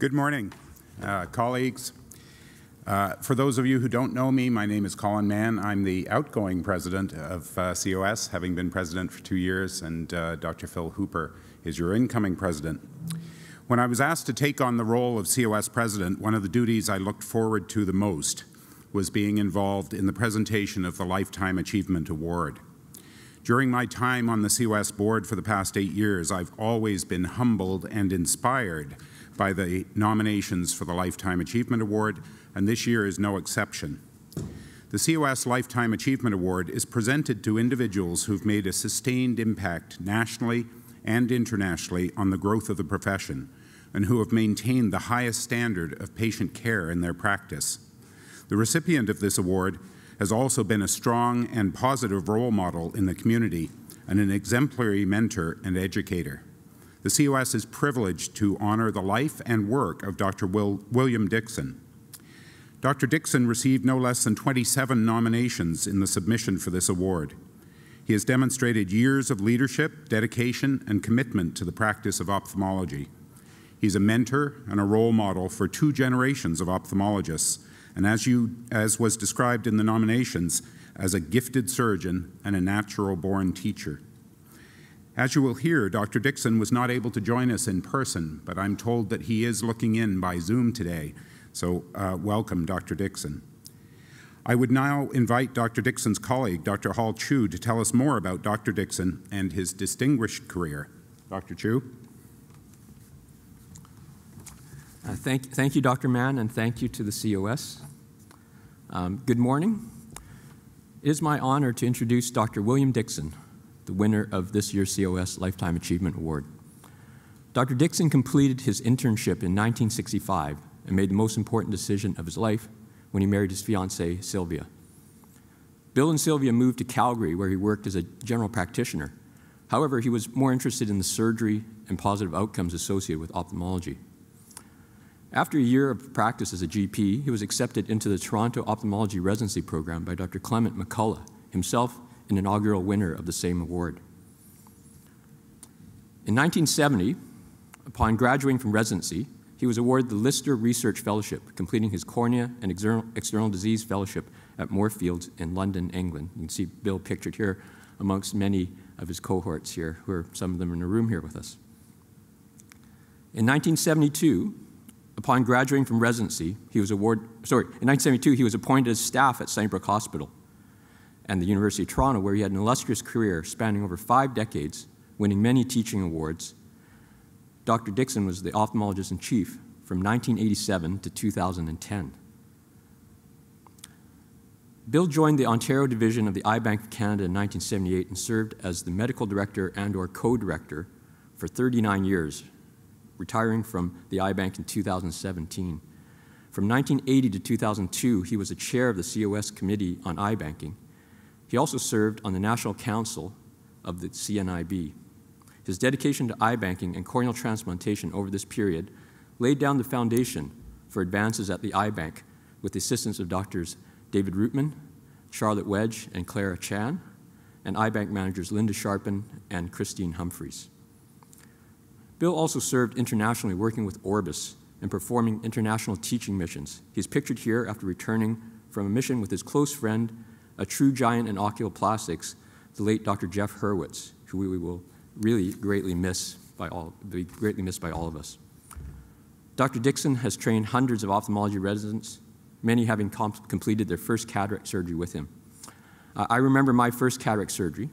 Good morning, uh, colleagues. Uh, for those of you who don't know me, my name is Colin Mann. I'm the outgoing president of uh, COS, having been president for two years, and uh, Dr. Phil Hooper is your incoming president. When I was asked to take on the role of COS president, one of the duties I looked forward to the most was being involved in the presentation of the Lifetime Achievement Award. During my time on the COS board for the past eight years, I've always been humbled and inspired by the nominations for the Lifetime Achievement Award, and this year is no exception. The COS Lifetime Achievement Award is presented to individuals who've made a sustained impact nationally and internationally on the growth of the profession and who have maintained the highest standard of patient care in their practice. The recipient of this award has also been a strong and positive role model in the community and an exemplary mentor and educator. The COS is privileged to honor the life and work of Dr. Will, William Dixon. Dr. Dixon received no less than 27 nominations in the submission for this award. He has demonstrated years of leadership, dedication, and commitment to the practice of ophthalmology. He's a mentor and a role model for two generations of ophthalmologists, and as, you, as was described in the nominations, as a gifted surgeon and a natural-born teacher. As you will hear, Dr. Dixon was not able to join us in person, but I'm told that he is looking in by Zoom today. So uh, welcome, Dr. Dixon. I would now invite Dr. Dixon's colleague, Dr. Hall Chew, to tell us more about Dr. Dixon and his distinguished career. Dr. Chew? Uh, thank, thank you, Dr. Mann, and thank you to the COS. Um, good morning. It is my honor to introduce Dr. William Dixon, the winner of this year's COS Lifetime Achievement Award. Dr. Dixon completed his internship in 1965 and made the most important decision of his life when he married his fiancée, Sylvia. Bill and Sylvia moved to Calgary, where he worked as a general practitioner. However, he was more interested in the surgery and positive outcomes associated with ophthalmology. After a year of practice as a GP, he was accepted into the Toronto Ophthalmology Residency Program by Dr. Clement McCulloch, himself an inaugural winner of the same award. In 1970, upon graduating from residency, he was awarded the Lister Research Fellowship, completing his cornea and external, disease fellowship at Moorfields in London, England. You can see Bill pictured here amongst many of his cohorts here, who are some of them in the room here with us. In 1972, upon graduating from residency, he was awarded, sorry, in 1972, he was appointed as staff at Sunnybrook Hospital and the University of Toronto, where he had an illustrious career spanning over five decades, winning many teaching awards. Dr. Dixon was the ophthalmologist in chief from 1987 to 2010. Bill joined the Ontario division of the Eye Bank of Canada in 1978 and served as the medical director and or co-director for 39 years, retiring from the Eye Bank in 2017. From 1980 to 2002, he was a chair of the COS Committee on Eye Banking he also served on the National Council of the CNIB. His dedication to eye banking and corneal transplantation over this period laid down the foundation for advances at the eye bank with the assistance of doctors David Rootman, Charlotte Wedge, and Clara Chan, and eye bank managers Linda Sharpen and Christine Humphreys. Bill also served internationally working with Orbis and performing international teaching missions. He's pictured here after returning from a mission with his close friend a true giant in oculoplastics, the late Dr. Jeff Hurwitz, who we will really greatly miss by all, be greatly missed by all of us. Dr. Dixon has trained hundreds of ophthalmology residents, many having completed their first cataract surgery with him. Uh, I remember my first cataract surgery.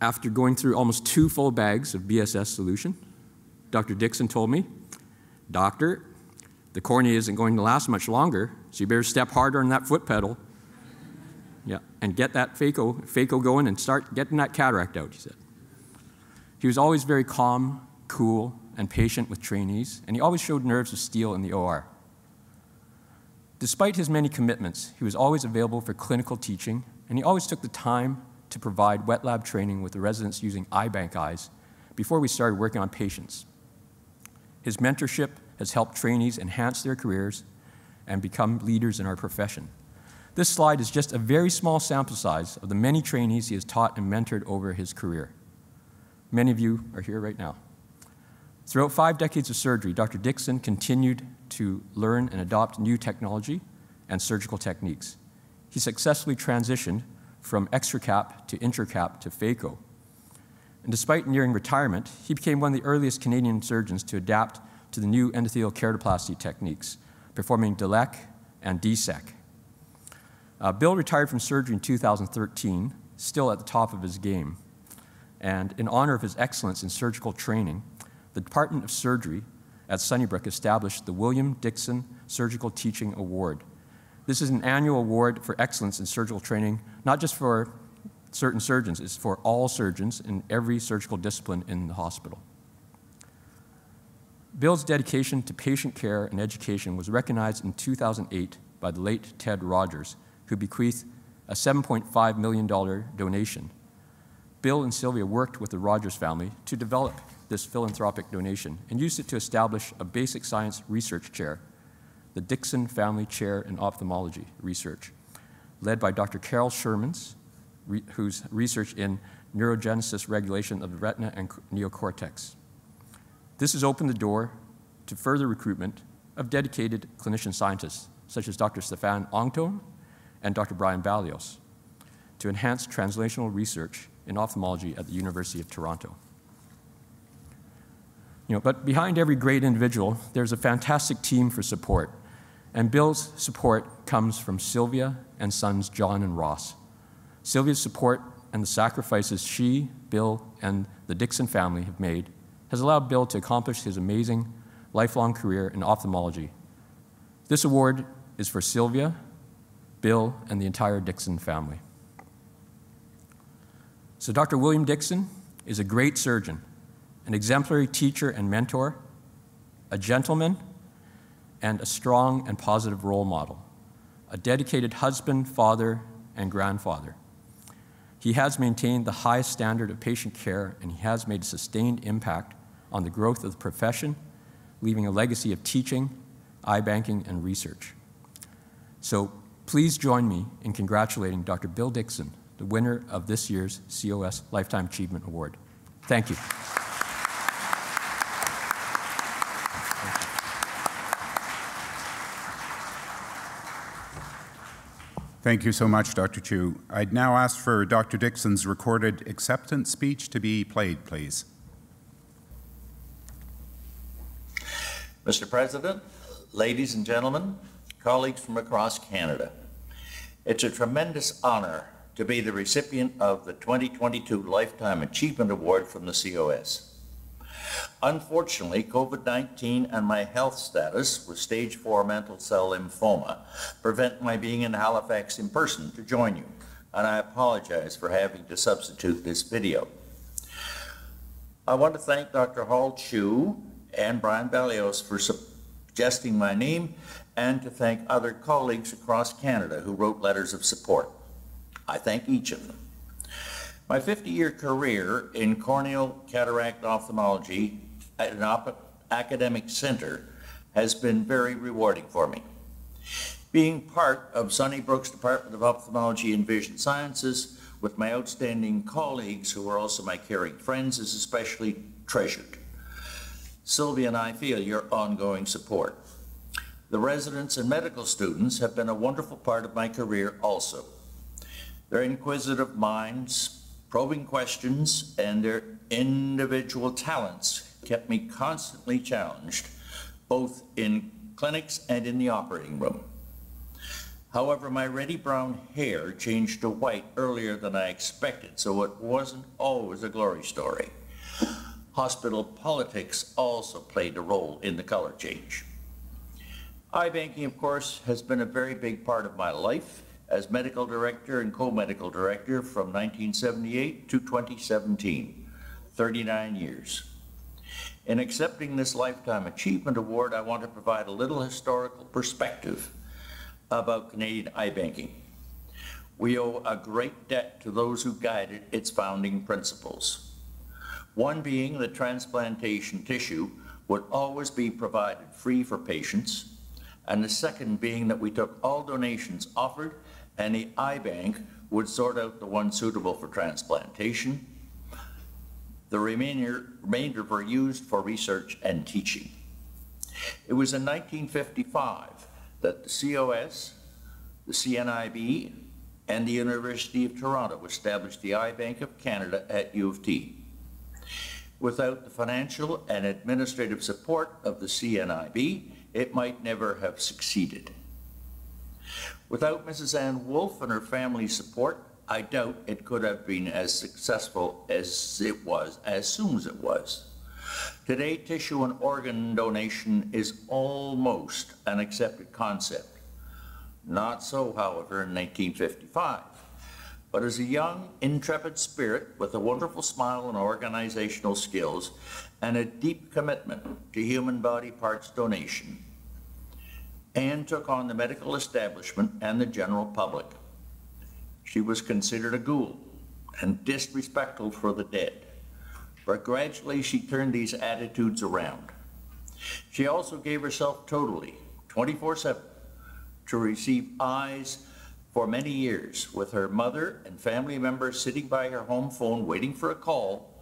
After going through almost two full bags of BSS solution, Dr. Dixon told me, Doctor, the cornea isn't going to last much longer, so you better step harder on that foot pedal yeah, and get that phaco, phaco going and start getting that cataract out, he said. He was always very calm, cool, and patient with trainees, and he always showed nerves of steel in the OR. Despite his many commitments, he was always available for clinical teaching, and he always took the time to provide wet lab training with the residents using eye bank eyes before we started working on patients. His mentorship has helped trainees enhance their careers and become leaders in our profession. This slide is just a very small sample size of the many trainees he has taught and mentored over his career. Many of you are here right now. Throughout five decades of surgery, Dr. Dixon continued to learn and adopt new technology and surgical techniques. He successfully transitioned from extracap to intracap to phaco. And despite nearing retirement, he became one of the earliest Canadian surgeons to adapt to the new endothelial keratoplasty techniques, performing DLEK and DSEK. Uh, Bill retired from surgery in 2013, still at the top of his game. And in honor of his excellence in surgical training, the Department of Surgery at Sunnybrook established the William Dixon Surgical Teaching Award. This is an annual award for excellence in surgical training, not just for certain surgeons, it's for all surgeons in every surgical discipline in the hospital. Bill's dedication to patient care and education was recognized in 2008 by the late Ted Rogers, who bequeathed a $7.5 million donation. Bill and Sylvia worked with the Rogers family to develop this philanthropic donation and used it to establish a basic science research chair, the Dixon Family Chair in Ophthalmology Research, led by Dr. Carol Schuurmans, re whose research in neurogenesis regulation of the retina and neocortex. This has opened the door to further recruitment of dedicated clinician scientists, such as Dr. Stefan Ongton and Dr. Brian Ballios, to enhance translational research in ophthalmology at the University of Toronto. You know, but behind every great individual, there's a fantastic team for support. And Bill's support comes from Sylvia and sons John and Ross. Sylvia's support and the sacrifices she, Bill, and the Dixon family have made has allowed Bill to accomplish his amazing lifelong career in ophthalmology. This award is for Sylvia, Bill, and the entire Dixon family. So, Dr. William Dixon is a great surgeon, an exemplary teacher and mentor, a gentleman, and a strong and positive role model, a dedicated husband, father, and grandfather. He has maintained the highest standard of patient care, and he has made a sustained impact on the growth of the profession, leaving a legacy of teaching, eye banking, and research. So please join me in congratulating Dr. Bill Dixon, the winner of this year's COS Lifetime Achievement Award. Thank you. Thank you so much, Dr. Chew. I'd now ask for Dr. Dixon's recorded acceptance speech to be played, please. Mr. President, ladies and gentlemen, colleagues from across Canada, it's a tremendous honor to be the recipient of the 2022 Lifetime Achievement Award from the COS. Unfortunately, COVID-19 and my health status with stage 4 mantle cell lymphoma prevent my being in Halifax in person to join you, and I apologize for having to substitute this video. I want to thank Dr. Hall Chew and Brian Ballios for suggesting my name and to thank other colleagues across Canada who wrote letters of support. I thank each of them. My 50-year career in corneal cataract ophthalmology at an academic center has been very rewarding for me. Being part of Sunnybrook's Department of Ophthalmology and Vision Sciences with my outstanding colleagues who are also my caring friends is especially treasured. Sylvia and I feel your ongoing support. The residents and medical students have been a wonderful part of my career also. Their inquisitive minds, probing questions, and their individual talents kept me constantly challenged, both in clinics and in the operating room. However, my reddy brown hair changed to white earlier than I expected, so it wasn't always a glory story. Hospital politics also played a role in the color change. Eye banking, of course, has been a very big part of my life, as medical director and co-medical director from 1978 to 2017, 39 years. In accepting this Lifetime Achievement Award, I want to provide a little historical perspective about Canadian eye banking. We owe a great debt to those who guided its founding principles. One being that transplantation tissue would always be provided free for patients, and the second being that we took all donations offered and the eye bank would sort out the ones suitable for transplantation The remainder, remainder were used for research and teaching. It was in 1955 that the COS, the CNIB, and the University of Toronto established the Eye Bank of Canada at U of T. Without the financial and administrative support of the CNIB, it might never have succeeded. Without Mrs. Ann Wolfe and her family's support, I doubt it could have been as successful as it was, as soon as it was. Today, tissue and organ donation is almost an accepted concept. Not so, however, in 1955. But as a young, intrepid spirit with a wonderful smile and organizational skills and a deep commitment to human body parts donation, Anne took on the medical establishment and the general public. She was considered a ghoul and disrespectful for the dead, but gradually she turned these attitudes around. She also gave herself totally, 24-7, to receive eyes for many years with her mother and family members sitting by her home phone waiting for a call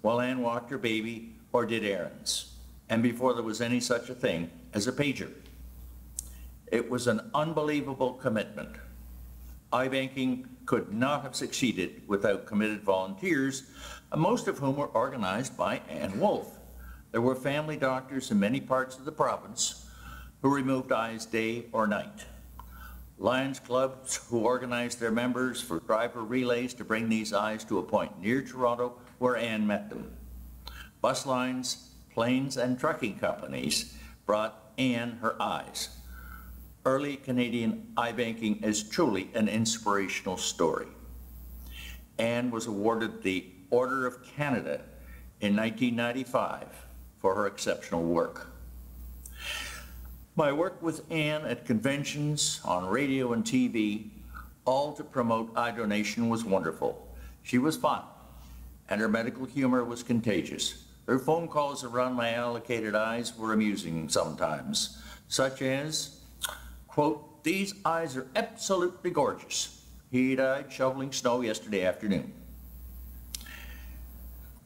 while Anne walked her baby or did errands, and before there was any such a thing as a pager. It was an unbelievable commitment. eye banking could not have succeeded without committed volunteers, most of whom were organized by Ann Wolfe. There were family doctors in many parts of the province who removed eyes day or night. Lions clubs who organized their members for driver relays to bring these eyes to a point near Toronto where Ann met them. Bus lines, planes, and trucking companies brought Ann her eyes early Canadian eye banking is truly an inspirational story. Anne was awarded the Order of Canada in 1995 for her exceptional work. My work with Anne at conventions, on radio and TV, all to promote eye donation was wonderful. She was fun, and her medical humor was contagious. Her phone calls around my allocated eyes were amusing sometimes, such as, Quote, these eyes are absolutely gorgeous. He died shoveling snow yesterday afternoon.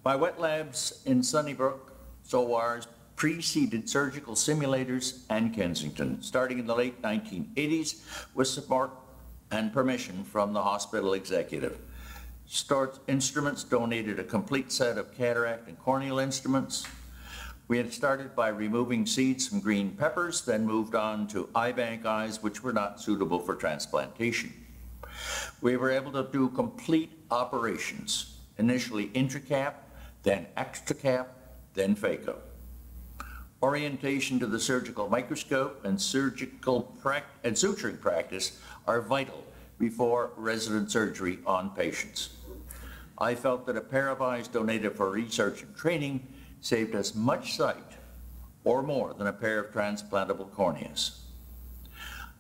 My wet labs in Sunnybrook, SOWARs, preceded surgical simulators and Kensington, starting in the late 1980s with support and permission from the hospital executive. Instruments donated a complete set of cataract and corneal instruments, we had started by removing seeds from green peppers, then moved on to eye bank eyes, which were not suitable for transplantation. We were able to do complete operations, initially intracap, then extracap, then phaco. Orientation to the surgical microscope and surgical and suturing practice are vital before resident surgery on patients. I felt that a pair of eyes donated for research and training saved as much sight or more than a pair of transplantable corneas.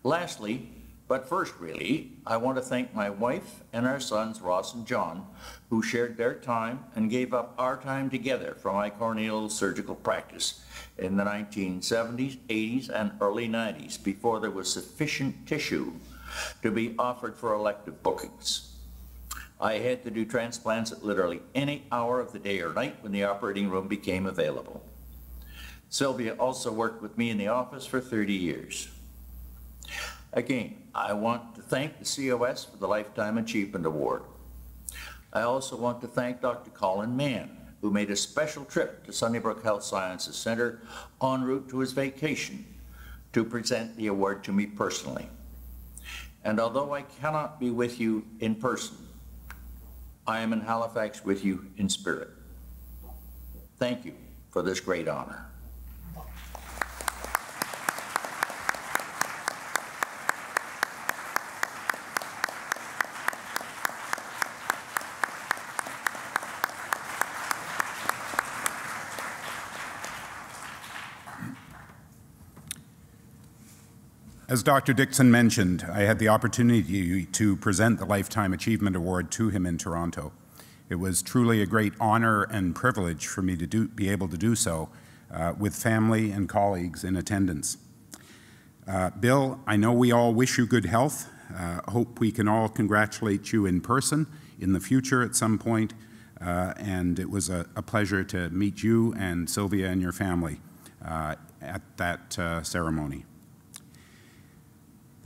Lastly, but first really, I want to thank my wife and our sons, Ross and John, who shared their time and gave up our time together for my corneal surgical practice in the 1970s, 80s, and early 90s before there was sufficient tissue to be offered for elective bookings. I had to do transplants at literally any hour of the day or night when the operating room became available. Sylvia also worked with me in the office for 30 years. Again, I want to thank the COS for the Lifetime Achievement Award. I also want to thank Dr. Colin Mann, who made a special trip to Sunnybrook Health Sciences Center en route to his vacation to present the award to me personally. And although I cannot be with you in person, I am in Halifax with you in spirit. Thank you for this great honor. As Dr. Dixon mentioned, I had the opportunity to present the Lifetime Achievement Award to him in Toronto. It was truly a great honor and privilege for me to do, be able to do so uh, with family and colleagues in attendance. Uh, Bill, I know we all wish you good health. Uh, hope we can all congratulate you in person in the future at some point. uh, and it was a a pleasure to meet you and Sylvia and your family uh, at that uh, ceremony.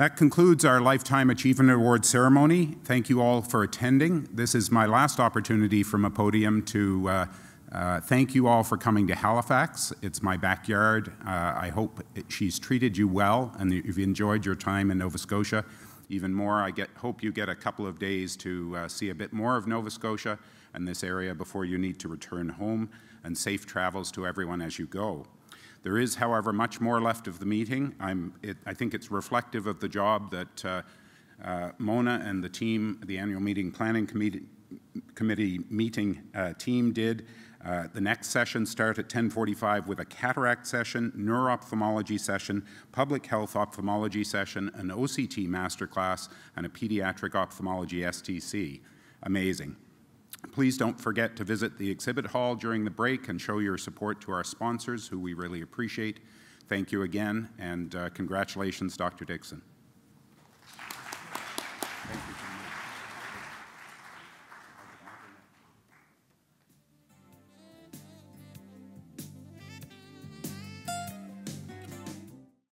That concludes our Lifetime Achievement Award ceremony. Thank you all for attending. This is my last opportunity from a podium to uh, uh, thank you all for coming to Halifax. It's my backyard. Uh, I hope it- she's treated you well and you've enjoyed your time in Nova Scotia. Even more, I get, hope you get a couple of days to uh, see a bit more of Nova Scotia and this area before you need to return home, and safe travels to everyone as you go. There is, however, much more left of the meeting. I'm, it, I think it's reflective of the job that uh, uh, Mona and the team, the annual meeting planning committee, committee meeting uh, team did. Uh, the next session start at 10:45 with a cataract session, neuro-ophthalmology session, public health ophthalmology session, an OCT masterclass, and a pediatric ophthalmology STC. Amazing. Please don't forget to visit the exhibit hall during the break and show your support to our sponsors, who we really appreciate. Thank you again, and uh, congratulations, Dr. Dixon. Thank you.